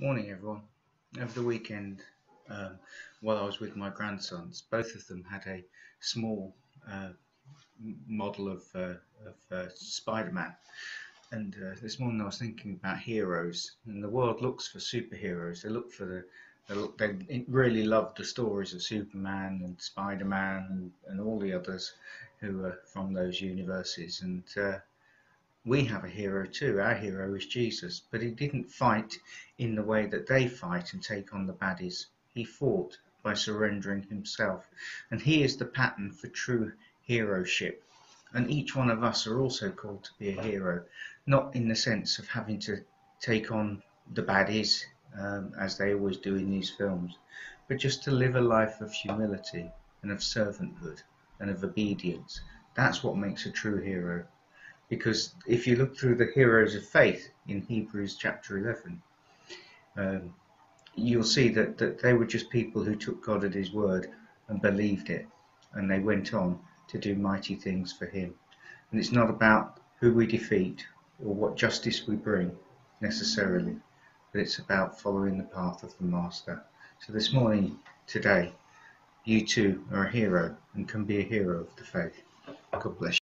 Morning, everyone. Over the weekend, um, while I was with my grandsons, both of them had a small uh, model of, uh, of uh, Spider-Man. And uh, this morning I was thinking about heroes, and the world looks for superheroes. They look for the, they, really love the stories of Superman and Spider-Man and, and all the others who are from those universes. And uh, we have a hero too. Our hero is Jesus, but he didn't fight in the way that they fight and take on the baddies. He fought by surrendering himself, and he is the pattern for true heroship. And each one of us are also called to be a hero, not in the sense of having to take on the baddies um, as they always do in these films, but just to live a life of humility and of servanthood and of obedience. That's what makes a true hero because if you look through the heroes of faith in Hebrews chapter 11, um, you'll see that, that they were just people who took God at his word and believed it, and they went on to do mighty things for him. And it's not about who we defeat or what justice we bring necessarily, but it's about following the path of the Master. So this morning, today, you too are a hero and can be a hero of the faith. God bless you.